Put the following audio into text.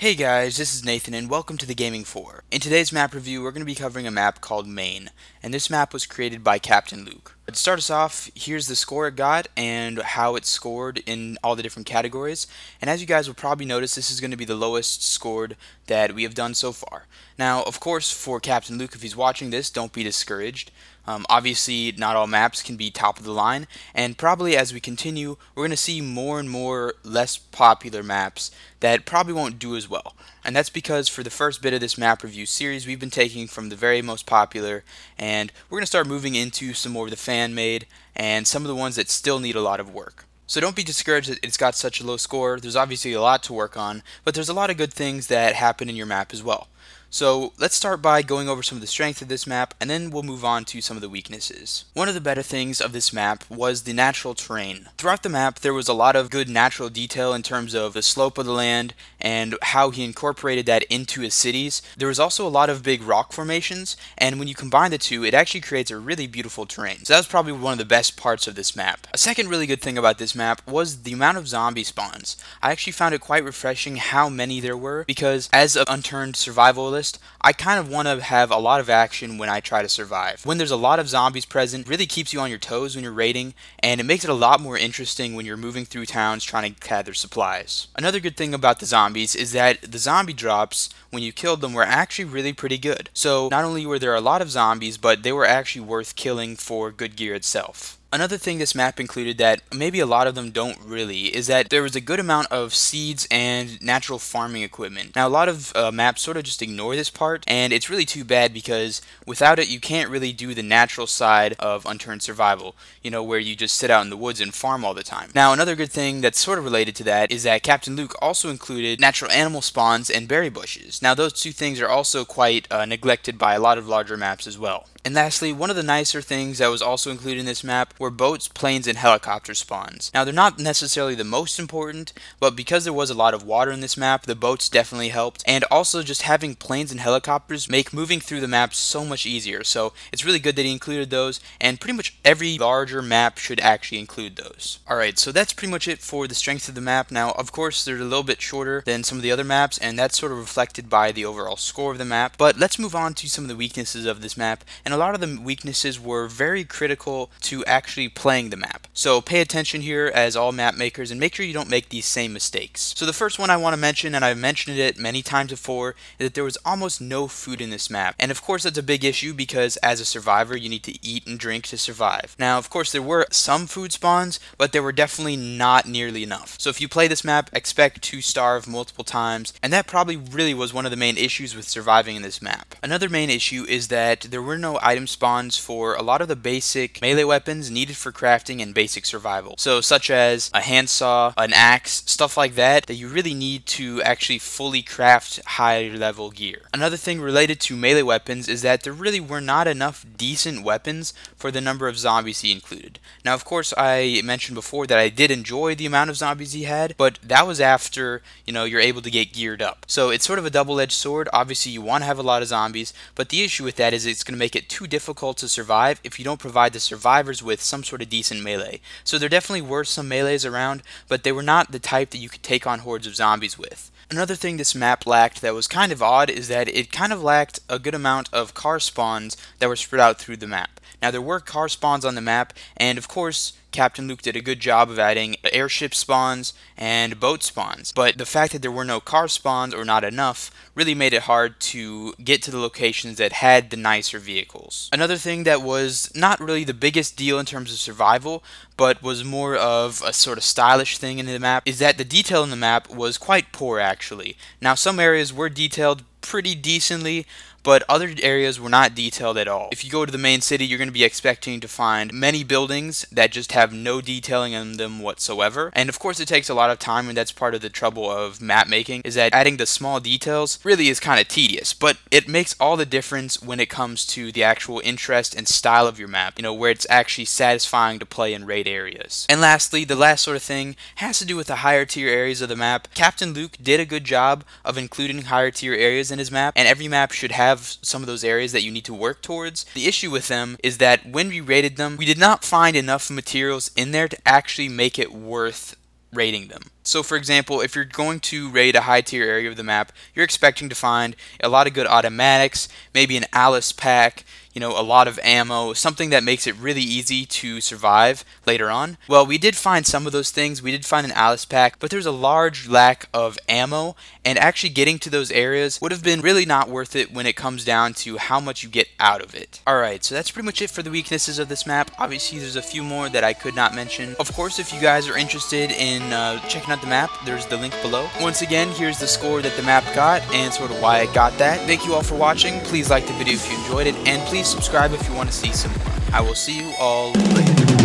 Hey guys, this is Nathan and welcome to the Gaming 4. In today's map review, we're going to be covering a map called Maine, and this map was created by Captain Luke. To start us off, here's the score it got and how it scored in all the different categories. And as you guys will probably notice, this is going to be the lowest scored that we have done so far. Now, of course, for Captain Luke, if he's watching this, don't be discouraged. Um, obviously, not all maps can be top of the line, and probably as we continue, we're going to see more and more less popular maps that probably won't do as well. And that's because for the first bit of this map review series, we've been taking from the very most popular, and we're going to start moving into some more of the fan-made, and some of the ones that still need a lot of work. So don't be discouraged that it's got such a low score. There's obviously a lot to work on, but there's a lot of good things that happen in your map as well. So let's start by going over some of the strengths of this map and then we'll move on to some of the weaknesses. One of the better things of this map was the natural terrain. Throughout the map there was a lot of good natural detail in terms of the slope of the land and how he incorporated that into his cities. There was also a lot of big rock formations and when you combine the two it actually creates a really beautiful terrain. So that was probably one of the best parts of this map. A second really good thing about this map was the amount of zombie spawns. I actually found it quite refreshing how many there were because as an unturned survivalist I kind of want to have a lot of action when I try to survive. When there's a lot of zombies present, really keeps you on your toes when you're raiding, and it makes it a lot more interesting when you're moving through towns trying to gather supplies. Another good thing about the zombies is that the zombie drops, when you killed them, were actually really pretty good. So not only were there a lot of zombies, but they were actually worth killing for good gear itself. Another thing this map included that maybe a lot of them don't really is that there was a good amount of seeds and natural farming equipment. Now a lot of uh, maps sort of just ignore this part and it's really too bad because without it you can't really do the natural side of unturned survival, you know, where you just sit out in the woods and farm all the time. Now another good thing that's sort of related to that is that Captain Luke also included natural animal spawns and berry bushes. Now those two things are also quite uh, neglected by a lot of larger maps as well. And lastly, one of the nicer things that was also included in this map were boats, planes, and helicopter spawns. Now, they're not necessarily the most important, but because there was a lot of water in this map, the boats definitely helped. And also, just having planes and helicopters make moving through the map so much easier. So, it's really good that he included those, and pretty much every larger map should actually include those. Alright, so that's pretty much it for the strength of the map. Now, of course, they're a little bit shorter than some of the other maps, and that's sort of reflected by the overall score of the map. But let's move on to some of the weaknesses of this map, and a lot of the weaknesses were very critical to actually playing the map. So pay attention here as all map makers and make sure you don't make these same mistakes. So the first one I want to mention, and I've mentioned it many times before, is that there was almost no food in this map. And of course that's a big issue because as a survivor you need to eat and drink to survive. Now of course there were some food spawns, but they were definitely not nearly enough. So if you play this map, expect to starve multiple times, and that probably really was one of the main issues with surviving in this map. Another main issue is that there were no item spawns for a lot of the basic melee weapons needed for crafting and basic survival. So such as a handsaw, an axe, stuff like that that you really need to actually fully craft higher level gear. Another thing related to melee weapons is that there really were not enough decent weapons for the number of zombies he included. Now of course I mentioned before that I did enjoy the amount of zombies he had, but that was after, you know, you're able to get geared up. So it's sort of a double-edged sword. Obviously you want to have a lot of zombies, but the issue with that is it's going to make it too difficult to survive if you don't provide the survivors with some sort of decent melee. So there definitely were some melees around, but they were not the type that you could take on hordes of zombies with. Another thing this map lacked that was kind of odd is that it kind of lacked a good amount of car spawns that were spread out through the map. Now there were car spawns on the map, and of course Captain Luke did a good job of adding airship spawns and boat spawns, but the fact that there were no car spawns or not enough really made it hard to get to the locations that had the nicer vehicles. Another thing that was not really the biggest deal in terms of survival, but was more of a sort of stylish thing in the map, is that the detail in the map was quite poor actually. Now some areas were detailed pretty decently, but other areas were not detailed at all. If you go to the main city, you're going to be expecting to find many buildings that just have no detailing in them whatsoever. And of course, it takes a lot of time, and that's part of the trouble of map making, is that adding the small details really is kind of tedious, but it makes all the difference when it comes to the actual interest and style of your map, you know, where it's actually satisfying to play in raid areas. And lastly, the last sort of thing has to do with the higher tier areas of the map. Captain Luke did a good job of including higher tier areas in his map, and every map should have have some of those areas that you need to work towards. The issue with them is that when we rated them, we did not find enough materials in there to actually make it worth raiding them. So for example, if you're going to raid a high tier area of the map, you're expecting to find a lot of good automatics, maybe an Alice pack, you know, a lot of ammo, something that makes it really easy to survive later on. Well, we did find some of those things. We did find an Alice pack, but there's a large lack of ammo, and actually getting to those areas would have been really not worth it when it comes down to how much you get out of it. Alright, so that's pretty much it for the weaknesses of this map. Obviously, there's a few more that I could not mention. Of course, if you guys are interested in uh, checking out the map, there's the link below. Once again, here's the score that the map got and sort of why it got that. Thank you all for watching. Please like the video if you enjoyed it, and please subscribe if you want to see some more. I will see you all later.